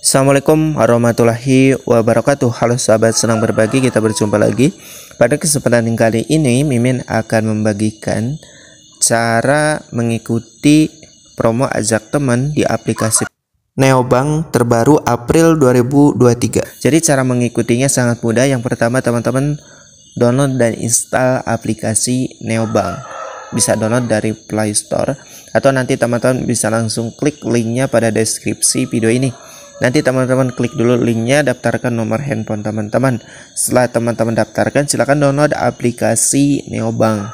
Assalamualaikum warahmatullahi wabarakatuh. Halo sahabat senang berbagi. Kita berjumpa lagi. Pada kesempatan kali ini Mimin akan membagikan Cara mengikuti promo ajak teman di aplikasi Neobank terbaru April 2023 Jadi cara mengikutinya sangat mudah. Yang pertama teman-teman download dan install aplikasi Neobank Bisa download dari Play Store. Atau nanti teman-teman bisa langsung klik linknya pada deskripsi video ini Nanti teman-teman klik dulu linknya, daftarkan nomor handphone teman-teman. Setelah teman-teman daftarkan, silakan download aplikasi Neobank.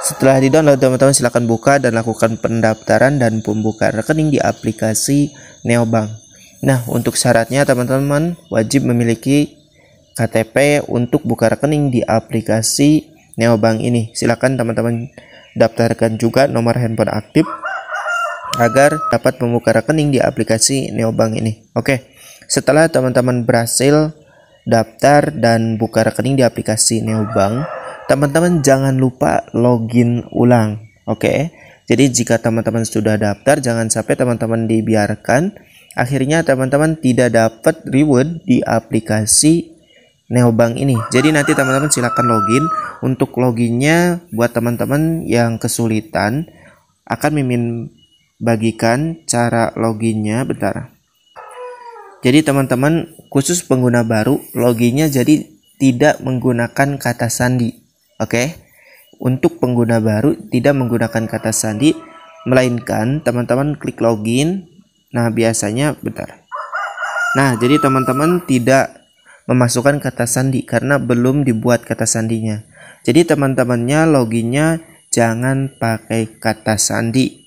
Setelah di-download, teman-teman silakan buka dan lakukan pendaftaran dan pembukaan rekening di aplikasi Neobank. Nah, untuk syaratnya teman-teman wajib memiliki KTP untuk buka rekening di aplikasi Neobank ini. Silakan teman-teman daftarkan juga nomor handphone aktif agar dapat membuka rekening di aplikasi Neobank ini. Oke, setelah teman-teman berhasil daftar dan buka rekening di aplikasi Neobank, teman-teman jangan lupa login ulang. Oke, jadi jika teman-teman sudah daftar, jangan sampai teman-teman dibiarkan. Akhirnya teman-teman tidak dapat reward di aplikasi Neobank ini. Jadi nanti teman-teman silakan login. Untuk loginnya buat teman-teman yang kesulitan akan mimin bagikan cara loginnya bentar. Jadi teman-teman khusus pengguna baru loginnya jadi tidak menggunakan kata sandi. Oke. Untuk pengguna baru tidak menggunakan kata sandi melainkan teman-teman klik login. Nah, biasanya bentar. Nah, jadi teman-teman tidak memasukkan kata sandi karena belum dibuat kata sandinya. Jadi teman-temannya loginnya jangan pakai kata sandi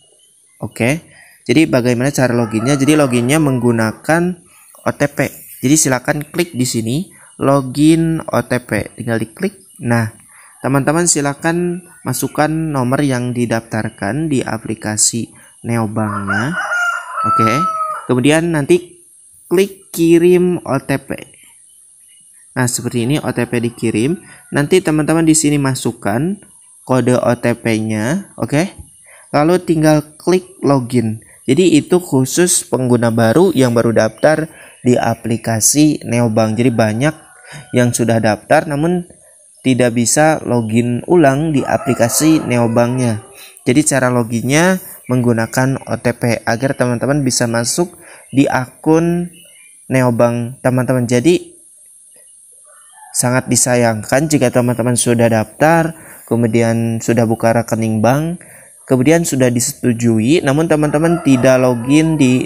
Oke. Jadi bagaimana cara loginnya? Jadi loginnya menggunakan OTP. Jadi silakan klik di sini login OTP. Tinggal diklik. Nah, teman-teman silakan masukkan nomor yang didaftarkan di aplikasi Neobanknya. Oke. Kemudian nanti klik kirim OTP. Nah, seperti ini OTP dikirim. Nanti teman-teman di sini masukkan kode OTP-nya, oke? Lalu tinggal klik login. Jadi itu khusus pengguna baru yang baru daftar di aplikasi Neobank. Jadi banyak yang sudah daftar namun tidak bisa login ulang di aplikasi Neobanknya. Jadi cara loginnya menggunakan OTP agar teman-teman bisa masuk di akun Neobank teman-teman. Jadi sangat disayangkan jika teman-teman sudah daftar kemudian sudah buka rekening bank kemudian sudah disetujui namun teman-teman tidak login di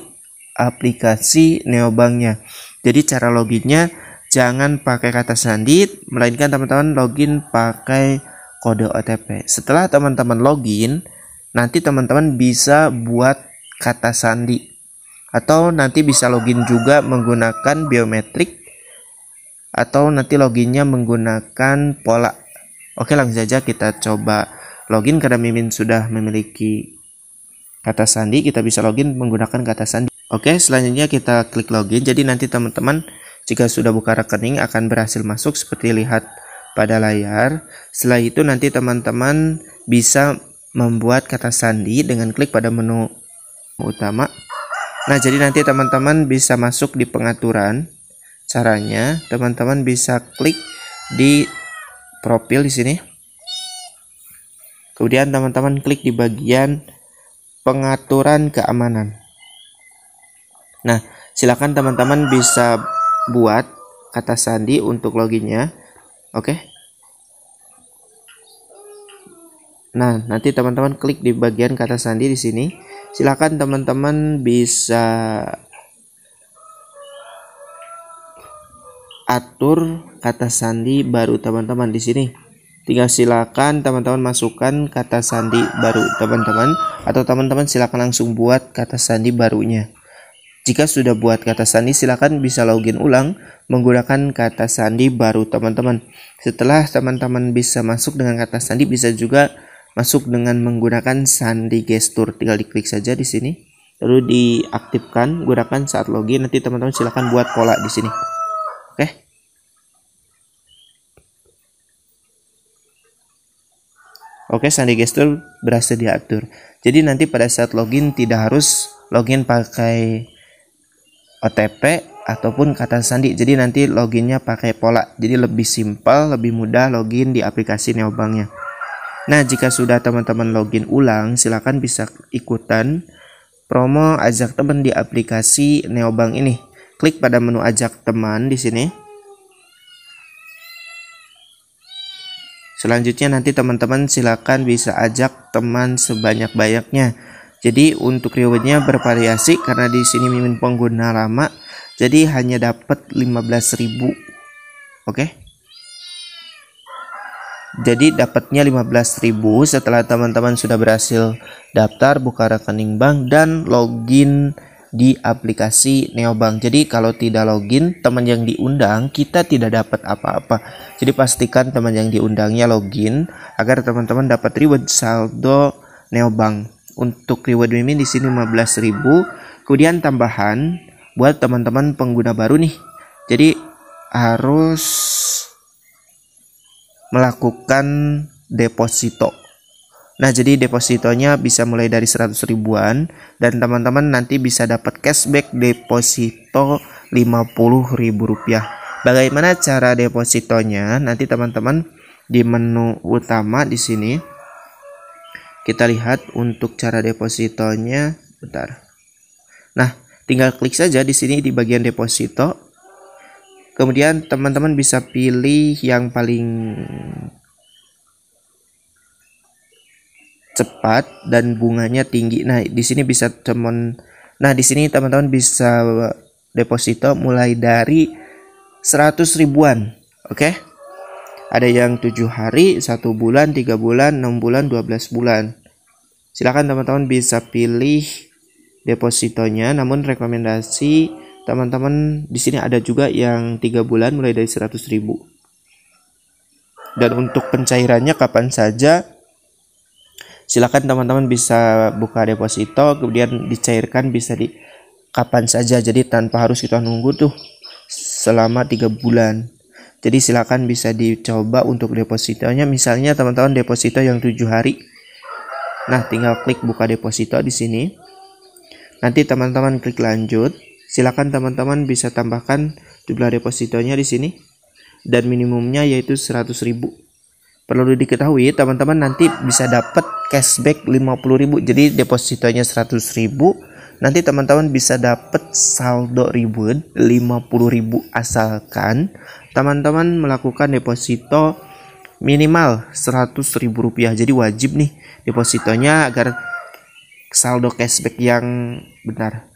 aplikasi neobanknya. Jadi cara loginnya jangan pakai kata sandi melainkan teman-teman login pakai kode OTP setelah teman-teman login nanti teman-teman bisa buat kata sandi. Atau nanti bisa login juga menggunakan biometrik atau nanti loginnya menggunakan pola. Oke langsung saja kita coba login karena Mimin sudah memiliki kata sandi kita bisa login menggunakan kata sandi. Oke selanjutnya kita klik login. Jadi nanti teman-teman jika sudah buka rekening akan berhasil masuk seperti lihat pada layar. Setelah itu nanti teman-teman bisa membuat kata sandi dengan klik pada menu utama. Nah jadi nanti teman-teman bisa masuk di pengaturan caranya. Teman-teman bisa klik di profil di sini Kemudian teman-teman klik di bagian pengaturan keamanan. Nah, silakan teman-teman bisa buat kata sandi untuk loginnya. Oke. Nah, nanti teman-teman klik di bagian kata sandi di sini. Silakan teman-teman bisa atur kata sandi baru teman-teman di sini tinggal silakan teman-teman masukkan kata sandi baru teman-teman. Atau teman-teman silakan langsung buat kata sandi barunya. Jika sudah buat kata sandi silakan bisa login ulang menggunakan kata sandi baru teman-teman. Setelah teman-teman bisa masuk dengan kata sandi bisa juga masuk dengan menggunakan sandi gestur. Tinggal diklik saja di sini lalu diaktifkan. Gunakan saat login. Nanti teman-teman silakan buat pola di sini. Oke? okay? Oke, sandi gestur berhasil diatur. Jadi nanti pada saat login tidak harus login pakai OTP ataupun kata sandi. Jadi nanti loginnya pakai pola. Jadi lebih simpel, lebih mudah login di aplikasi Neobanknya. Nah, jika sudah teman-teman login ulang, silakan bisa ikutan promo ajak teman di aplikasi Neobank ini. Klik pada menu ajak teman di sini. Selanjutnya nanti teman-teman silakan bisa ajak teman sebanyak-banyaknya. Jadi untuk rewardnya bervariasi karena di sini mimin pengguna lama, jadi hanya dapat 15.000. Oke. Jadi dapatnya 15.000 setelah teman-teman sudah berhasil daftar, buka rekening bank dan login di aplikasi Neobank. Jadi kalau tidak login, teman yang diundang kita tidak dapat apa-apa. Jadi pastikan teman yang diundangnya login agar teman-teman dapat reward saldo Neobank. Untuk reward mimin di sini 15.000. Kemudian tambahan buat teman-teman pengguna baru nih. Jadi harus melakukan deposito Nah, jadi depositonya bisa mulai dari 100 ribuan dan teman-teman nanti bisa dapat cashback deposito 50 ribu rupiah. Bagaimana cara depositonya? Nanti teman-teman di menu utama di sini kita lihat untuk cara depositonya. Bentar. Nah, tinggal klik saja di sini di bagian deposito. Kemudian teman-teman bisa pilih yang paling cepat dan bunganya tinggi. Nah, di sini bisa teman Nah, di sini teman-teman bisa deposito mulai dari 100 ribuan. Oke. Okay? Ada yang 7 hari, 1 bulan, 3 bulan, 6 bulan, 12 bulan. Silakan teman-teman bisa pilih depositonya, namun rekomendasi teman-teman di sini ada juga yang 3 bulan mulai dari 100 ribu. Dan untuk pencairannya kapan saja silakan teman-teman bisa buka deposito kemudian dicairkan bisa di kapan saja. Jadi tanpa harus kita nunggu tuh selama tiga bulan. Jadi silakan bisa dicoba untuk depositonya. Misalnya teman-teman deposito yang tujuh hari. Nah tinggal klik buka deposito di sini. Nanti teman-teman klik lanjut. Silakan teman-teman bisa tambahkan jumlah depositonya di sini. Dan minimumnya yaitu 100.000 perlu diketahui teman-teman nanti bisa dapat cashback 50.000 jadi depositonya 100.000 nanti teman-teman bisa dapat saldo reward 50.000 asalkan teman-teman melakukan deposito minimal 100.000 rupiah. Jadi wajib nih depositonya agar saldo cashback yang benar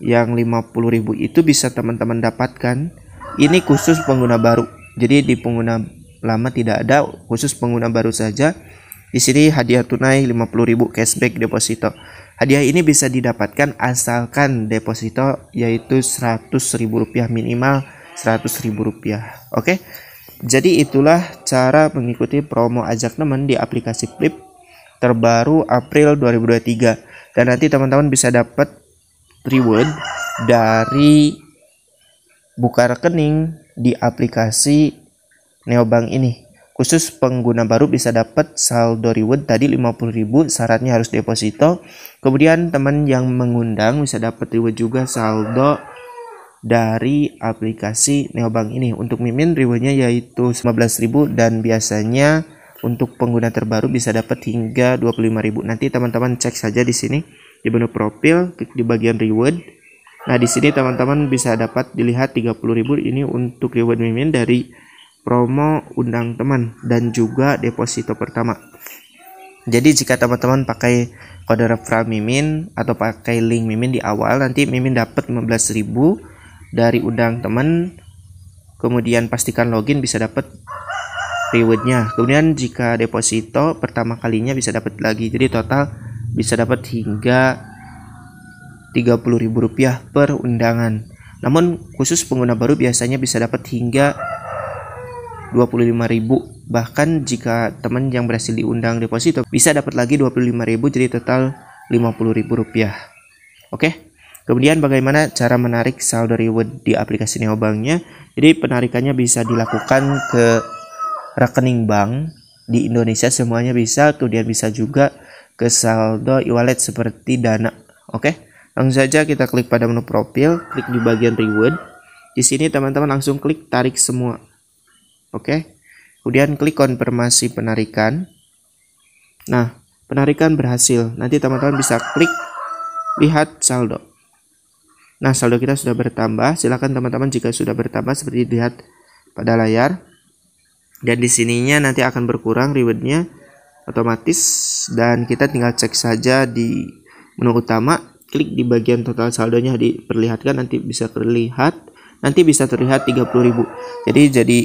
yang 50.000 itu bisa teman-teman dapatkan. Ini khusus pengguna baru. Jadi di pengguna lama tidak ada khusus pengguna baru saja. Di sini hadiah tunai 50.000 cashback deposito. Hadiah ini bisa didapatkan asalkan deposito yaitu 100.000 rupiah minimal 100.000 rupiah. Oke? Jadi itulah cara mengikuti promo ajak teman di aplikasi Flip terbaru April 2023 dan nanti teman-teman bisa dapat reward dari buka rekening di aplikasi neobank ini. Khusus pengguna baru bisa dapat saldo reward tadi 50.000 syaratnya harus deposito. Kemudian teman yang mengundang bisa dapat reward juga saldo dari aplikasi neobank ini. Untuk mimin rewardnya yaitu 15.000 dan biasanya untuk pengguna terbaru bisa dapat hingga 25.000. Nanti teman-teman cek saja di sini di menu profil klik di bagian reward. Nah, di sini teman-teman bisa dapat dilihat 30.000 ini untuk reward mimin dari promo undang teman dan juga deposito pertama. Jadi jika teman-teman pakai kode referral Mimin atau pakai link Mimin di awal nanti Mimin dapat 15.000 dari undang teman. Kemudian pastikan login bisa dapat rewardnya. Kemudian jika deposito pertama kalinya bisa dapat lagi. Jadi total bisa dapat hingga Rp30.000 per undangan. Namun khusus pengguna baru biasanya bisa dapat hingga 25.000 bahkan jika teman yang berhasil diundang deposito bisa dapat lagi 25.000 jadi total 50.000 rupiah. Oke? Kemudian bagaimana cara menarik saldo reward di aplikasi neobanknya? Jadi penarikannya bisa dilakukan ke rekening bank di Indonesia. Semuanya bisa kemudian bisa juga ke saldo e-wallet seperti dana. Oke? Langsung saja kita klik pada menu profil, klik di bagian reward. Di sini teman-teman langsung klik tarik semua. Oke. Kemudian klik konfirmasi penarikan. Nah, penarikan berhasil. Nanti teman-teman bisa klik lihat saldo. Nah, saldo kita sudah bertambah. Silakan teman-teman jika sudah bertambah seperti dilihat pada layar. Dan di sininya nanti akan berkurang rewardnya otomatis dan kita tinggal cek saja di menu utama klik di bagian total saldonya diperlihatkan nanti bisa terlihat nanti bisa terlihat 30.000 jadi jadi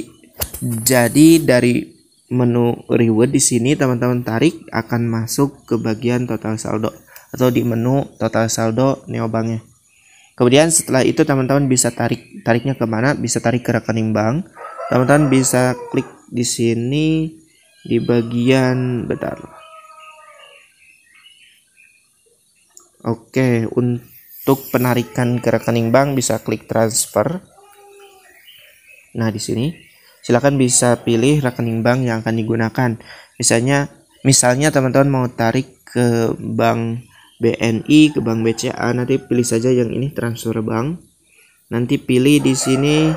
jadi dari menu reward di sini teman-teman tarik akan masuk ke bagian total saldo. Atau di menu total saldo neobanknya kemudian setelah itu teman-teman bisa tarik tariknya ke mana? Bisa tarik ke rekening bank. Teman-teman bisa klik di sini di bagian bentar. Oke untuk penarikan ke rekening bank bisa klik transfer. Nah di sini silakan bisa pilih rekening bank yang akan digunakan misalnya misalnya teman-teman mau tarik ke bank BNI ke bank BCA nanti pilih saja yang ini transfer bank nanti pilih di sini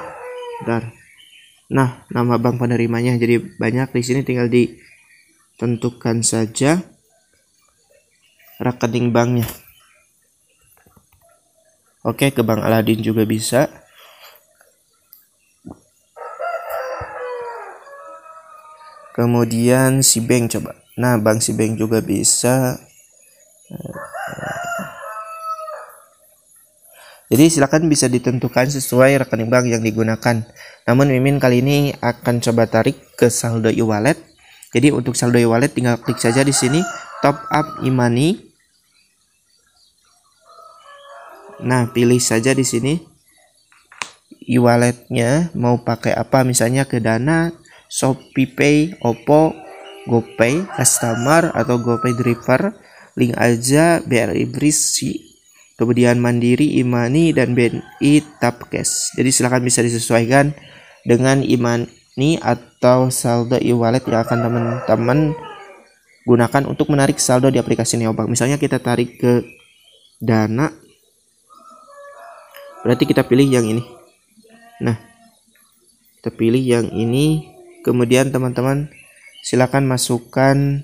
bentar Nah, nama bank penerimanya jadi banyak di sini tinggal ditentukan saja rekening banknya. Oke, ke Bank Aladin juga bisa. Kemudian si bank coba. Nah, bank si bank juga bisa. Jadi silakan bisa ditentukan sesuai rekening bank yang digunakan. Namun Mimin kali ini akan coba tarik ke saldo e-wallet. Jadi untuk saldo e-wallet tinggal klik saja di sini top up e-money. Nah, pilih saja di sini e-walletnya mau pakai apa misalnya ke Dana, Shopee Pay, Oppo, GoPay, Customer atau GoPay Driver. Link aja BRI Brisi kemudian Mandiri, Imani, dan BNI Tapkes. Jadi silahkan bisa disesuaikan dengan Imani atau saldo e-wallet yang akan teman-teman gunakan untuk menarik saldo di aplikasi Neobank. Misalnya kita tarik ke Dana, berarti kita pilih yang ini. Nah, kita pilih yang ini. Kemudian teman-teman silakan masukkan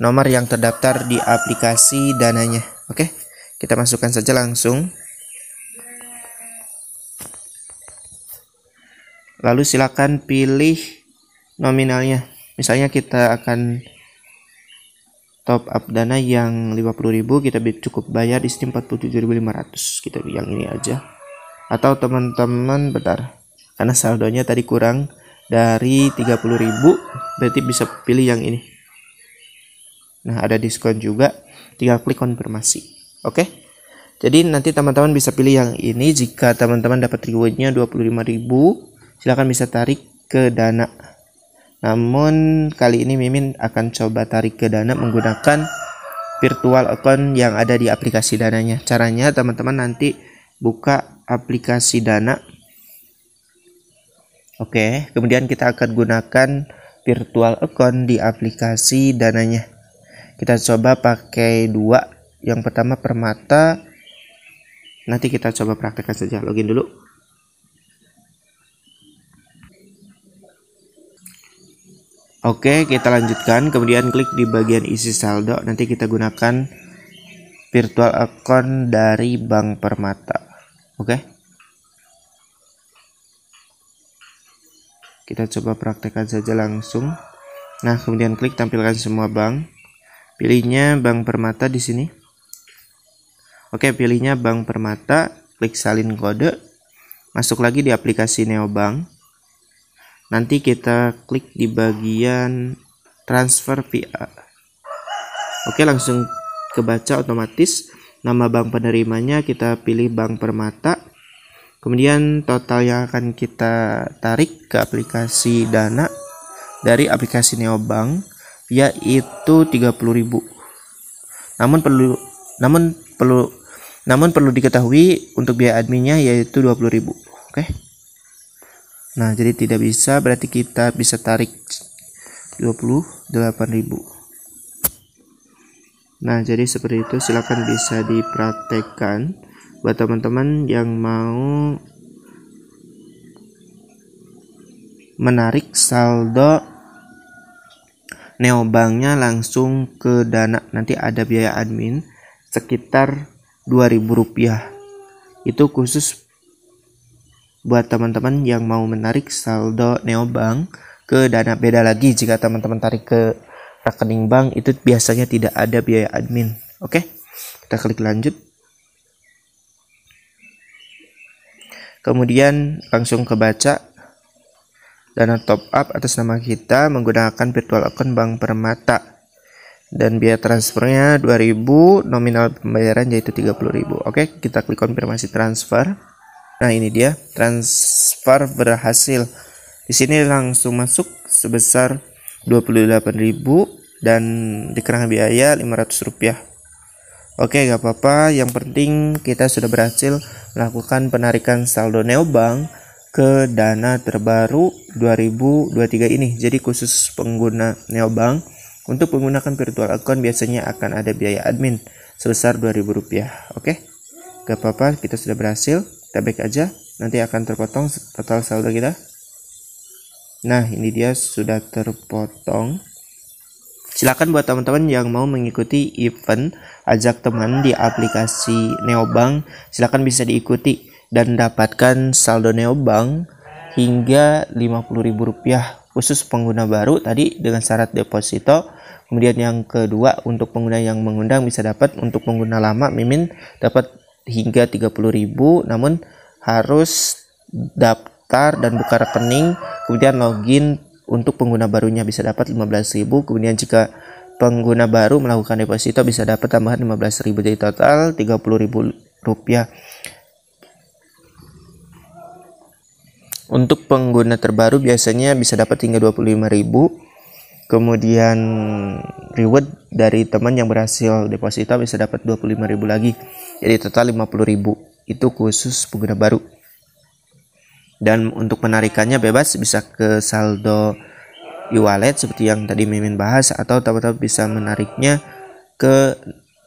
nomor yang terdaftar di aplikasi dananya. Oke. Kita masukkan saja langsung. Lalu silakan pilih nominalnya. Misalnya kita akan top up dana yang 50.000 kita cukup bayar di sini 47.500 kita yang ini aja atau teman-teman bentar karena saldonya tadi kurang dari 30.000 berarti bisa pilih yang ini nah ada diskon juga tinggal klik konfirmasi Oke. Jadi nanti teman-teman bisa pilih yang ini jika teman-teman dapat rewardnya 25.000 silahkan bisa tarik ke dana. Namun kali ini Mimin akan coba tarik ke dana menggunakan virtual account yang ada di aplikasi dananya. Caranya teman-teman nanti buka aplikasi dana. Oke, kemudian kita akan gunakan virtual account di aplikasi dananya. Kita coba pakai dua. Yang pertama permata. Nanti kita coba praktekkan saja. Login dulu. Oke kita lanjutkan. Kemudian klik di bagian isi saldo. Nanti kita gunakan virtual account dari Bank Permata. Oke kita coba praktekkan saja langsung nah kemudian klik tampilkan semua bank pilihnya Bank Permata di sini Oke, pilihnya Bank Permata, klik salin kode, masuk lagi di aplikasi Neobank. Nanti kita klik di bagian transfer via. Oke, langsung kebaca otomatis. Nama bank penerimanya kita pilih Bank Permata. Kemudian total yang akan kita tarik ke aplikasi Dana dari aplikasi Neobank yaitu 30.000. Namun perlu namun perlu namun perlu diketahui untuk biaya adminnya yaitu 20.000. Oke. Nah, jadi tidak bisa berarti kita bisa tarik 28.000. Nah, jadi seperti itu silakan bisa dipraktekkan. Buat teman-teman yang mau menarik saldo neobanknya langsung ke dana. Nanti ada biaya admin sekitar 2000 rupiah. Itu khusus buat teman-teman yang mau menarik saldo neobank ke dana. Beda lagi jika teman-teman tarik ke rekening bank itu biasanya tidak ada biaya admin. Oke kita klik lanjut kemudian langsung ke baca dana top up atas nama kita menggunakan virtual account Bank Permata. Dan biaya transfernya 2000 nominal pembayaran yaitu 30000 oke kita klik konfirmasi transfer. Nah ini dia transfer berhasil. Di sini langsung masuk sebesar 28.000 dan dikenakan biaya 500 rupiah Oke gak apa-apa. Yang penting kita sudah berhasil melakukan penarikan saldo neobank ke dana terbaru 2023 ini. Jadi khusus pengguna neobank untuk menggunakan virtual account biasanya akan ada biaya admin sebesar 2000 rupiah. Oke? Gak apa-apa kita sudah berhasil. Kita back aja. Nanti akan terpotong total saldo kita. Nah ini dia sudah terpotong Silakan buat teman-teman yang mau mengikuti event ajak teman di aplikasi Neobank, silakan bisa diikuti dan dapatkan saldo Neobank hingga Rp50.000 khusus pengguna baru tadi dengan syarat deposito. Kemudian yang kedua untuk pengguna yang mengundang bisa dapat untuk pengguna lama Mimin dapat hingga 30.000 namun harus daftar dan buka rekening kemudian login untuk pengguna barunya bisa dapat 15.000 kemudian jika pengguna baru melakukan deposito bisa dapat tambahan 15.000 jadi total 30.000 rupiah. Untuk pengguna terbaru biasanya bisa dapat hingga 25.000 kemudian reward dari teman yang berhasil deposito bisa dapat 25.000 lagi. Jadi total 50.000 itu khusus pengguna baru dan untuk menarikannya bebas bisa ke saldo e-wallet seperti yang tadi Mimin bahas atau teman-teman bisa menariknya ke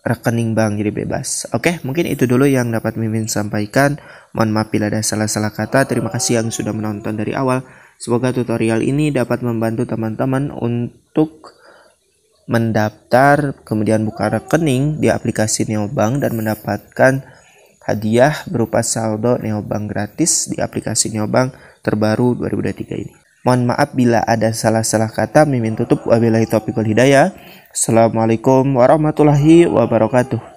rekening bank jadi bebas. Oke, mungkin itu dulu yang dapat Mimin sampaikan. Mohon maaf bila ada salah-salah kata. Terima kasih yang sudah menonton dari awal. Semoga tutorial ini dapat membantu teman-teman untuk mendaftar kemudian buka rekening di aplikasi Neobank dan mendapatkan hadiah berupa saldo neobank gratis di aplikasi neobank terbaru 2023 ini. Mohon maaf bila ada salah-salah kata. Mimin tutup. Wabillahi taufiq wal hidayah. Assalamualaikum warahmatullahi wabarakatuh.